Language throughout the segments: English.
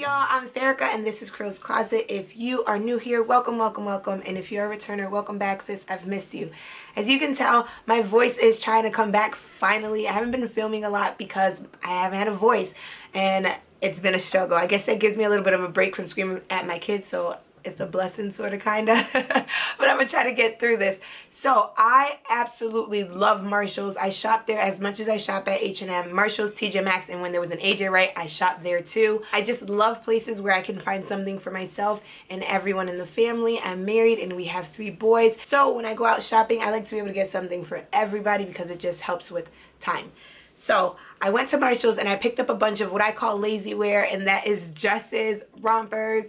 y'all, I'm Therica and this is Crow's Closet. If you are new here, welcome, welcome, welcome. And if you're a returner, welcome back sis, I've missed you. As you can tell, my voice is trying to come back finally. I haven't been filming a lot because I haven't had a voice and it's been a struggle. I guess that gives me a little bit of a break from screaming at my kids so it's a blessing sort of kind of but i'm gonna try to get through this. So i absolutely love marshalls. I shop there as much as i shop at h&m marshalls tj maxx and when there was an A.J. Wright i shop there too. I just love places where i can find something for myself and everyone in the family. I'm married and we have three boys. So when i go out shopping i like to be able to get something for everybody because it just helps with time. So I went to Marshall's and I picked up a bunch of what I call lazy wear and that is dresses, rompers,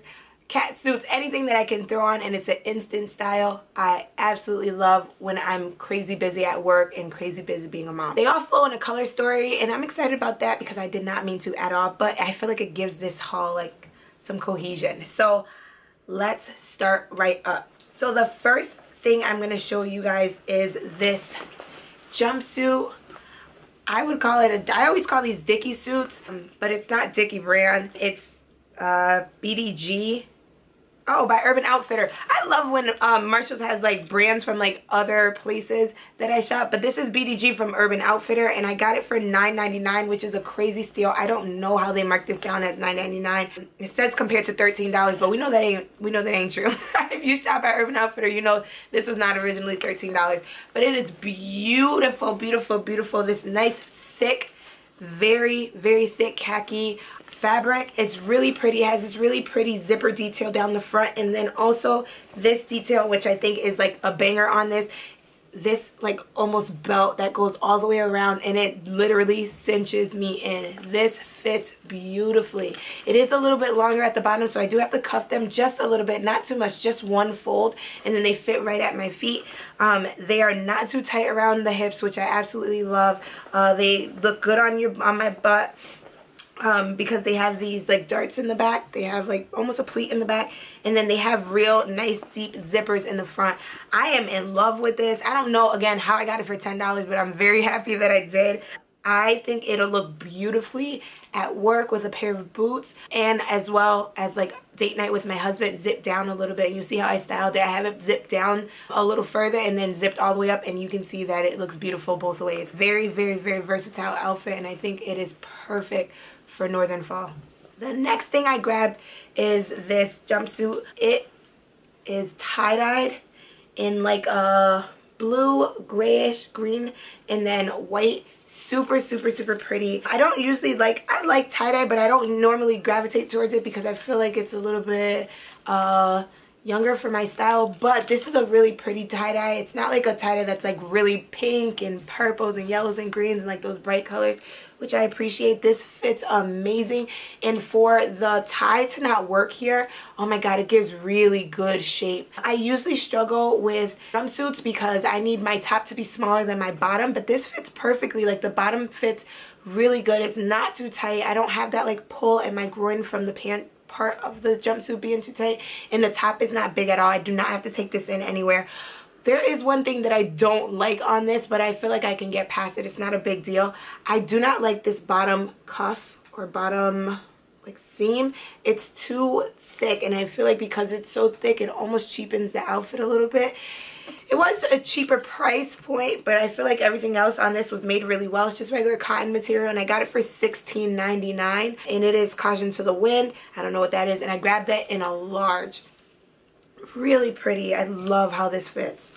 cat suits, anything that I can throw on and it's an instant style. I absolutely love when I'm crazy busy at work and crazy busy being a mom. They all flow in a color story and I'm excited about that because I did not mean to at all, but I feel like it gives this haul like some cohesion. So let's start right up. So the first thing I'm going to show you guys is this jumpsuit. I would call it a, I always call these Dickie suits, but it's not Dickie brand. It's uh, BDG Oh, by Urban Outfitter. I love when um, Marshalls has like brands from like other places that I shop. But this is BDG from Urban Outfitter and I got it for $9.99 which is a crazy steal. I don't know how they marked this down as $9.99. It says compared to $13 but we know that ain't we know that ain't true. if you shop at Urban Outfitter you know this was not originally $13. But it is beautiful, beautiful, beautiful. This nice thick very very thick khaki fabric. It's really pretty. It has this really pretty zipper detail down the front. And then also this detail, which I think is like a banger on this, this like almost belt that goes all the way around and it literally cinches me in. This fits beautifully. It is a little bit longer at the bottom so I do have to cuff them just a little bit, not too much, just one fold and then they fit right at my feet. Um, they are not too tight around the hips which I absolutely love. Uh, they look good on your on my butt um, because they have these like darts in the back. They have like almost a pleat in the back. And then they have real nice deep zippers in the front. I am in love with this. I don't know, again, how I got it for $10, but I'm very happy that I did. I think it'll look beautifully at work with a pair of boots and as well as like date night with my husband zip down a little bit and you see how I styled it I have it zipped down a little further and then zipped all the way up and you can see that it looks beautiful both ways very very very versatile outfit and I think it is perfect for Northern Fall. The next thing I grabbed is this jumpsuit. It is tie-dyed in like a blue, grayish, green, and then white. Super, super, super pretty. I don't usually like, I like tie-dye, but I don't normally gravitate towards it because I feel like it's a little bit, uh, younger for my style but this is a really pretty tie-dye it's not like a tie-dye that's like really pink and purples and yellows and greens and like those bright colors which I appreciate. This fits amazing. And for the tie to not work here, oh my god, it gives really good shape. I usually struggle with jumpsuits because I need my top to be smaller than my bottom, but this fits perfectly. Like the bottom fits really good. It's not too tight. I don't have that like pull in my groin from the pant part of the jumpsuit being too tight and the top is not big at all. I do not have to take this in anywhere. There is one thing that I don't like on this, but I feel like I can get past it. It's not a big deal. I do not like this bottom cuff or bottom like seam. It's too thick and I feel like because it's so thick, it almost cheapens the outfit a little bit. It was a cheaper price point, but I feel like everything else on this was made really well. It's just regular cotton material, and I got it for $16.99, and it is caution to the wind. I don't know what that is, and I grabbed that in a large really pretty. I love how this fits.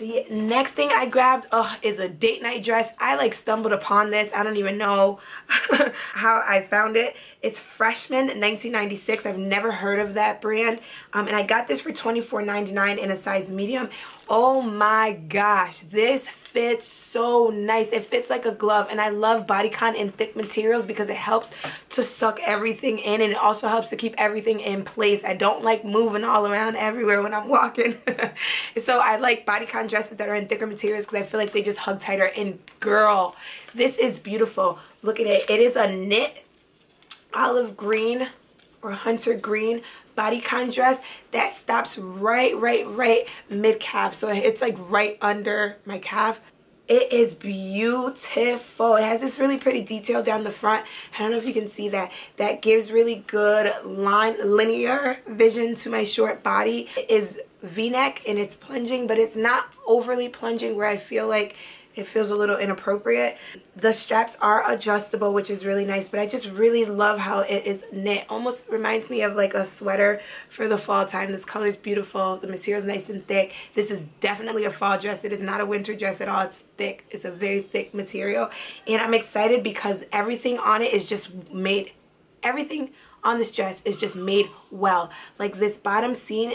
The next thing I grabbed oh, is a date night dress. I like stumbled upon this. I don't even know how I found it. It's Freshman 1996. I've never heard of that brand. Um, and I got this for $24.99 in a size medium. Oh my gosh, this fits so nice. It fits like a glove and I love bodycon in thick materials because it helps to suck everything in and it also helps to keep everything in place. I don't like moving all around everywhere when I'm walking. so I like bodycon dresses that are in thicker materials because I feel like they just hug tighter and girl, this is beautiful. Look at it. It is a knit olive green or hunter green bodycon dress that stops right right right mid calf so it's like right under my calf It is beautiful. It has this really pretty detail down the front. I don't know if you can see that. That gives really good line linear vision to my short body. It is v-neck and it's plunging, but it's not overly plunging where I feel like it feels a little inappropriate. The straps are adjustable, which is really nice, but I just really love how it is knit. Almost reminds me of like a sweater for the fall time. This color is beautiful. The material is nice and thick. This is definitely a fall dress. It is not a winter dress at all. It's thick. It's a very thick material. And I'm excited because everything on it is just made, everything on this dress is just made well. Like this bottom seam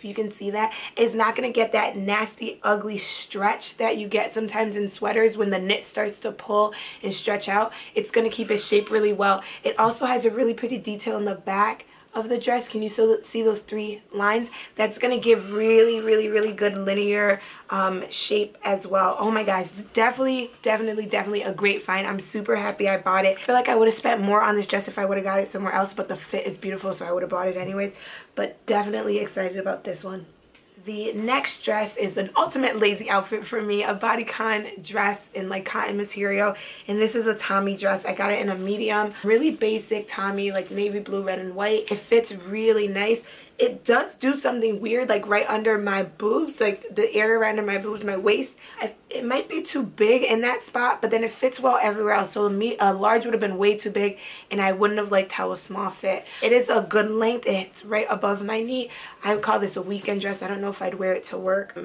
if you can see that it's not going to get that nasty ugly stretch that you get sometimes in sweaters when the knit starts to pull and stretch out. It's going to keep its shape really well. It also has a really pretty detail in the back of the dress can you still see those three lines? That's going to give really really really good linear um, shape as well. Oh my gosh, definitely definitely definitely a great find. I'm super happy I bought it. I feel like I would have spent more on this dress if I would have got it somewhere else but the fit is beautiful so I would have bought it anyways. But definitely excited about this one the next dress is an ultimate lazy outfit for me, a bodycon dress in like cotton material. And this is a Tommy dress. I got it in a medium, really basic Tommy, like navy blue, red, and white. It fits really nice it does do something weird like right under my boobs like the area right under my boobs my waist. I, it might be too big in that spot but then it fits well everywhere else. So me a large would have been way too big and I wouldn't have liked how a small fit. It is a good length. It's right above my knee. I would call this a weekend dress. I don't know if I'd wear it to work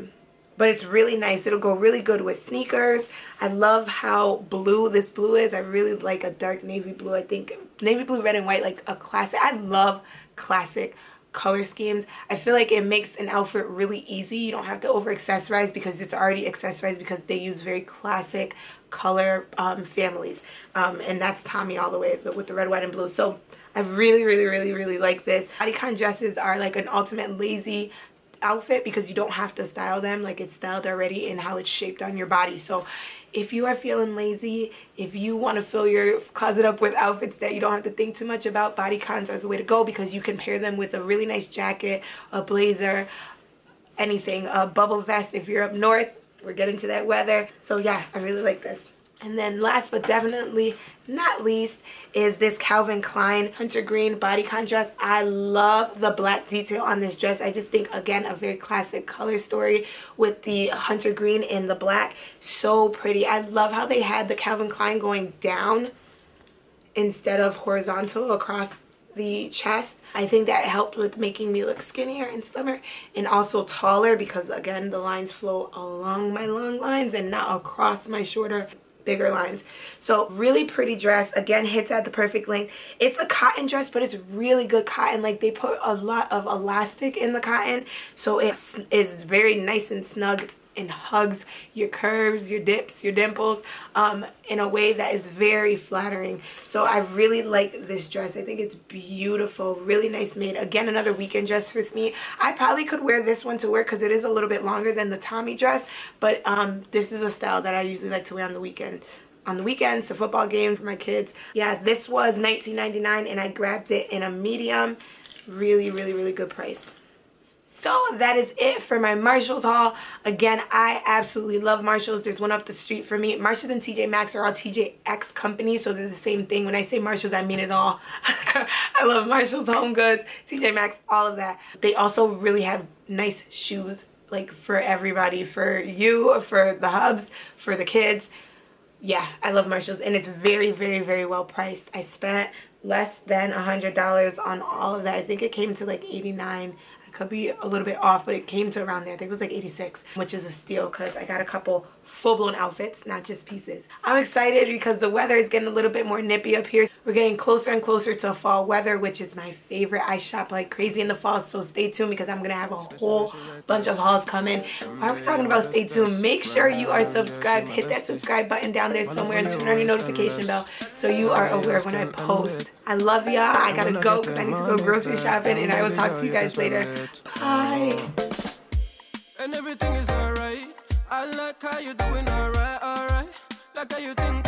but it's really nice. It'll go really good with sneakers. I love how blue this blue is. I really like a dark navy blue. I think navy blue red and white like a classic. I love classic color schemes. I feel like it makes an outfit really easy. You don't have to over accessorize because it's already accessorized because they use very classic color um, families. Um, and that's Tommy all the way with the red, white, and blue. So I really, really, really, really like this. Bodycon dresses are like an ultimate lazy outfit because you don't have to style them like it's styled already and how it's shaped on your body so if you are feeling lazy, if you want to fill your closet up with outfits that you don't have to think too much about, bodycons are the way to go because you can pair them with a really nice jacket, a blazer, anything, a bubble vest if you're up north. We're getting to that weather. So yeah, I really like this. And then last but definitely not least is this Calvin Klein Hunter Green bodycon dress. I love the black detail on this dress. I just think, again, a very classic color story with the Hunter Green in the black. So pretty. I love how they had the Calvin Klein going down instead of horizontal across the chest. I think that helped with making me look skinnier and slimmer and also taller because again the lines flow along my long lines and not across my shorter bigger lines. So really pretty dress. Again, hits at the perfect length. It's a cotton dress, but it's really good cotton. Like they put a lot of elastic in the cotton. So it is very nice and snug and hugs your curves, your dips, your dimples um, in a way that is very flattering. So I really like this dress. I think it's beautiful, really nice made. Again, another weekend dress with me. I probably could wear this one to work because it is a little bit longer than the Tommy dress, but um, this is a style that I usually like to wear on the weekend on the weekends to football games for my kids. Yeah, this was $19.99 and I grabbed it in a medium. Really, really, really good price. So that is it for my Marshalls haul. Again, I absolutely love Marshalls. There's one up the street for me. Marshalls and TJ Maxx are all TJX companies, so they're the same thing. When I say Marshalls, I mean it all. I love Marshalls, Home Goods, TJ Maxx, all of that. They also really have nice shoes like for everybody, for you, for the hubs, for the kids. Yeah, I love Marshalls and it's very, very, very well priced. I spent less than a $100 on all of that. I think it came to like 89 could be a little bit off but it came to around there. I think it was like 86 which is a steal because I got a couple full-blown outfits not just pieces. I'm excited because the weather is getting a little bit more nippy up here we're getting closer and closer to fall weather which is my favorite. I shop like crazy in the fall so stay tuned because I'm gonna have a whole bunch of hauls coming. While we're talking about stay tuned? Make sure you are subscribed. Hit that subscribe button down there somewhere and turn on your notification bell so you are aware when I post. I love y'all I gotta go because I need to go grocery shopping and I will talk to you guys later. Bye. And everything is alright. I like how you doing alright alright. Like how you think